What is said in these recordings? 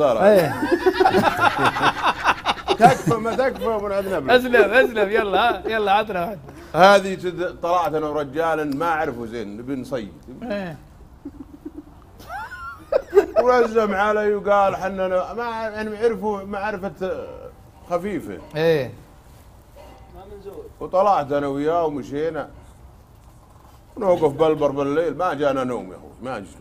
إيه. تكفى ما تكفى من عندنا بلد. اسلم اسلم يلا يلا عطنا واحد. هذه طلعت أنا ورجال ما أعرفه زين نبي نصيد إيه. ولزم علي وقال حنا ما يعني عرفوا معرفة خفيفة. إيه. وطلعت أنا وياه ومشينا. نوقف بالبر بالليل. ما جانا نوم يا أخوي ما جلسوا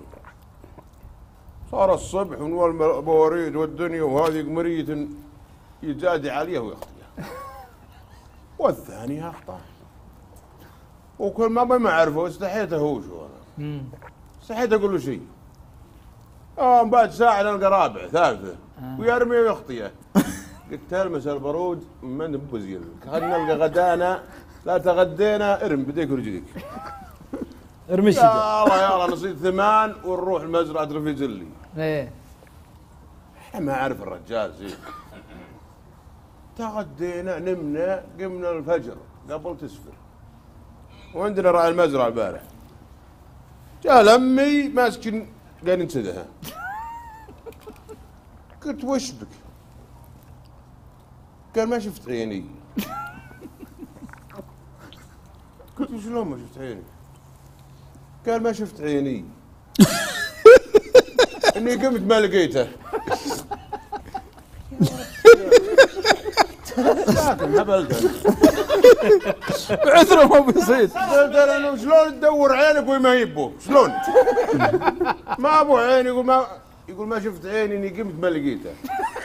صار الصبح ونول البواريد والدنيا وهذه قمرية يجادي عليها ويخطيها والثاني أخطأ. وكل ما ما أعرفه استحيت أنا مم. استحيت أقول له شيء. آه بعد ساعة نلقى رابع ثالثه ويرمي ويخطيه قلت تلمس البرود من بزيل خلينا نلقى غدانا لا تغدينا ارم بديك ورجليك. الشجر يا الله يا الله نصيد ثمان ونروح المزرعة رفيق زلي إيه. إحنا ما اعرف الرجال زين. تغدينا نمنا قمنا الفجر قبل تسفر. وعندنا راعي المزرعة البارح. جاء لمي ماسك قال انسدها قلت وش بك؟ قال ما شفت عيني. قلت شلون ما شفت عيني؟ قال ما شفت عيني. إني قمت ما لقيته. هبلت بعذره ما بيصيد قلت له انه شلون تدور عينك وما يبو؟ شلون؟ ما أبو عين يقول ما يقول ما شفت عيني إني قمت ما لقيته.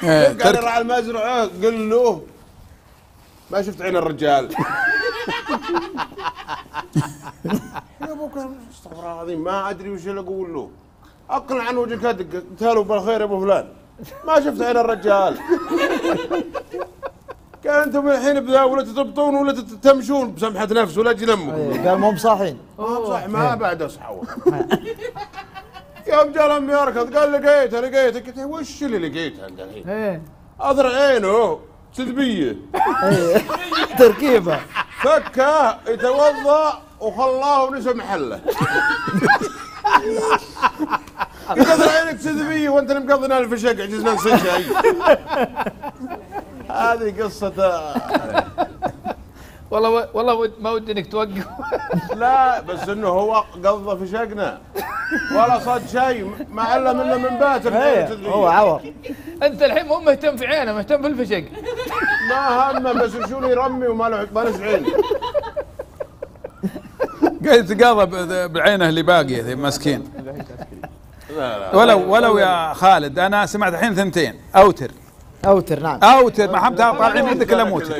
إيه، قال راعي المزرعة قل له ما شفت عين الرجال. يا أبو كان استغفر الله العظيم ما أدري وش اللي أقول له. أقنع عن وجهك هدك قلت له بالخير يا أبو فلان. ما شفت عين الرجال. قال أنتم الحين بذا ولا تضبطون ولا تمشون بسمحة نفس ولا جنمكم إيه. قال مو بصاحين. ما صح ما بعد اصحى يوم جاء لم يركض قال لقيته لقيته قلت له وش اللي لقيته أنت الحين؟ إيه. أضرع عينه سذبيه إيه. تركيبة. فكه يتوضا وخلاه ونسى محله. يقدر عينك سذبيه وأنت اللي مقضينا الف شق عجزنا نصير شيء هذه قصة والله والله ما ودي إنك توقف. لا بس إنه هو قضى في شقنا ولا صد شيء ما علم إلا من باكر إيه هو عور أنت الحين مو مهتم في عينه مهتم بالفشق. ما همه بس شو اللي يرمي وما له ما له عين. قاعد يتقاضى بعينه اللي باقيه ذي مسكين. لا لا ولو ولو يا خالد أنا سمعت الحين ثنتين. أوتر. أوتر نعم. أوتر ما حمتها طالعين عندك إلا موت